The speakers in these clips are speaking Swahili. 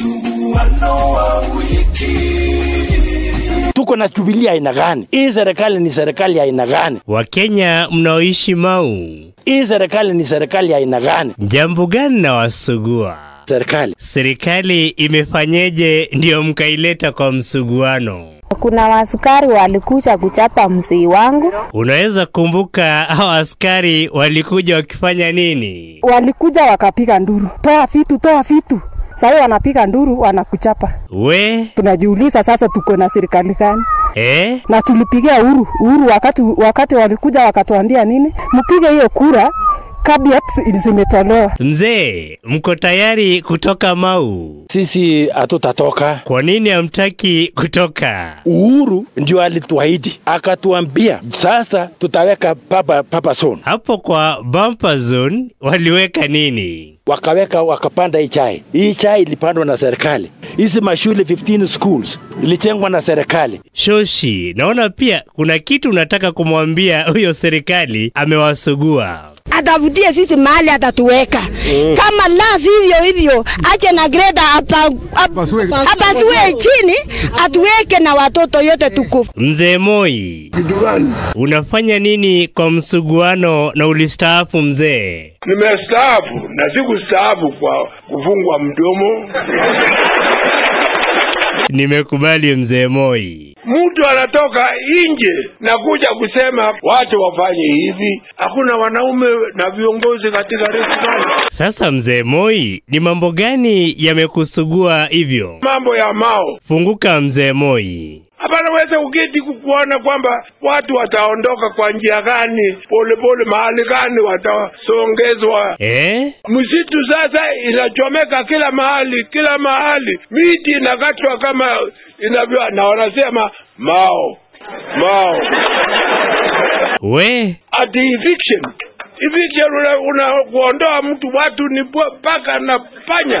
msuguano wa wiki tuko na Jubilee aina gani? Hii serikali ni serikali ya aina gani? Wakenya mnaoishi Mau, Hii serikali ni serikali ya aina gani? jambo gani na wasugua? Serikali Serikali imefanyeje ndiyo mkaileta kwa msuguano? Kuna waskari walikuja kuchapa msii wangu, Unaweza kumbuka hao askari walikuja wakifanya nini? walikuja wakapiga nduru, toa vitu, toa vitu. Sasa wanapiga nduru, wanakuchapa. We Tunajiuliza sasa, tuko na serikali gani? eh? Na tulipigia uhuru uhuru wakati, wakati walikuja wakatuambia nini, mpige hiyo kura zimetolewa. Mzee, mko tayari kutoka Mau? sisi hatutatoka. Kwa nini hamtaki kutoka? Uhuru ndio alituahidi akatuambia, sasa tutaweka papa, papa zone. Hapo kwa bumper zone waliweka nini? Wakaweka wakapanda hii chai. Hii chai ilipandwa na serikali. Hizi mashule 15 schools ilijengwa na serikali. Shoshi, naona pia kuna kitu unataka kumwambia huyo serikali amewasugua. atavutie sisi mahali atatuweka Mm. kama la hivyo hivyo ache na greda apa- ap- apasue chini atuweke na watoto yote tukufu Mzee Moi, unafanya nini kwa msuguano na ulistaafu mzee? Nimestaafu na sikustaafu kwa kufungwa mdomo. Nimekubali mzee Moi. Mtu anatoka nje na kuja kusema watu wafanye hivi. Hakuna wanaume na viongozi katika restaurant. Sasa mzee Moi, ni mambo gani yamekusugua hivyo? Mambo ya mao Funguka mzee Moi. Hapana weza uketi kukuona kwamba watu wataondoka kwa njia gani, polepole, mahali gani watasongezwa. Eh? Msitu sasa inachomeka kila mahali, kila mahali, miti inakatwa kama inavyo, na wanasema mao mao We, ati eviction eviction, una, una kuondoa mtu, watu ni paka na panya.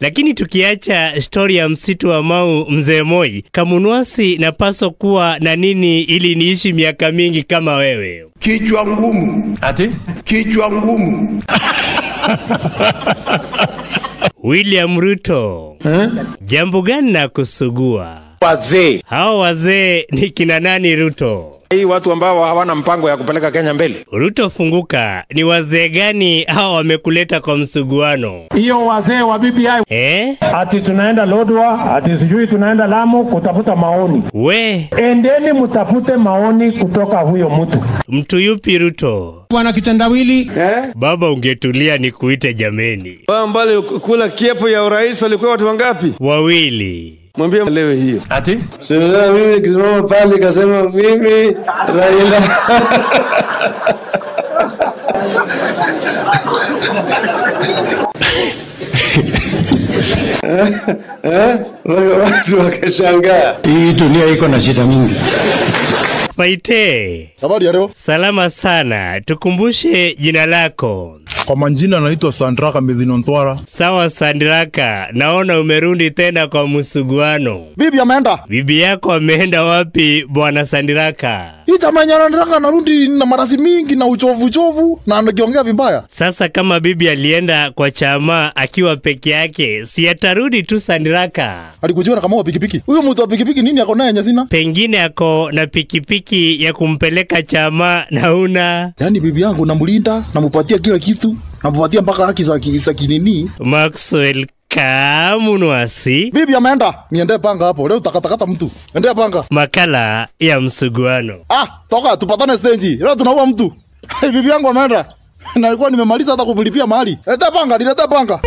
Lakini tukiacha stori ya msitu wa Mau, mzee Moi, Kamunwasi napaswa kuwa na nini ili niishi miaka mingi kama wewe? Kichwa ngumu, Ati kichwa ngumu. William Ruto, huh? jambo gani na kusugua? wazee Hao wazee ni kina nani Ruto? Hii watu ambao hawana mpango ya kupeleka Kenya mbele. Ruto funguka, ni wazee gani hao wamekuleta kwa msuguano? hiyo wazee wa BBI Eh? ati tunaenda Lodwa, ati sijui tunaenda Lamu kutafuta maoni. We, Endeni mtafute maoni kutoka huyo mtu. mtu yupi Ruto? Bwana kitandawili eh? Baba ungetulia ni kuite jameni. Wao mbali kula kiepo ya urais walikuwa watu wangapi? Wawili. Mwambie lewe hiyo. ati Sasa mimi nikisimama pale kasema mimi Raila Eh? Watu wakashangaa. hii dunia iko na shida mingi. Faite, Habari ya leo. salama sana. Tukumbushe jina lako. Kwa majina naitwa Sandraka Midhinontwara. Sawa Sandraka, naona umerudi tena kwa msuguano. Bibi ameenda. Bibi yako ameenda wapi bwana Sandraka? Hii manyana Sandraka narudi na marasi mingi na uchovu uchovu na anakiongea vibaya. Sasa kama bibi alienda kwa chama akiwa peke yake, si atarudi tu Sandraka? Alikujua na kama wa pikipiki. Huyo mtu wa pikipiki nini ako naye nyasina? Pengine ako na pikipiki ya kumpeleka chama na una Yaani bibi yangu namlinda, namupatia kila kitu, namupatia mpaka haki za za kinini. Maxwell Kamunwasi. Bibi ameenda. Niende panga hapo. Leo utakatakata mtu. Endea panga. Makala ya msuguano. Ah, toka tupatane stage. Leo tunaua mtu. bibi yangu ameenda. Na nilikuwa nimemaliza hata kumlipia mali. Leta panga, nileta panga.